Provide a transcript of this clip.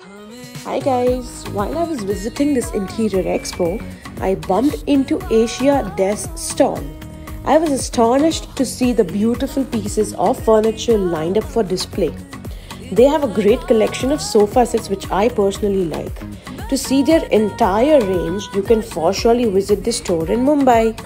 Hi guys, while I was visiting this interior expo, I bumped into Asia Des stall. I was astonished to see the beautiful pieces of furniture lined up for display. They have a great collection of sofa sets which I personally like. To see their entire range, you can for surely visit the store in Mumbai.